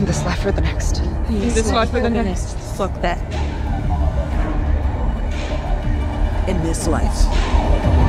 In this life or the next. In this life or the next. Fuck that. In this life.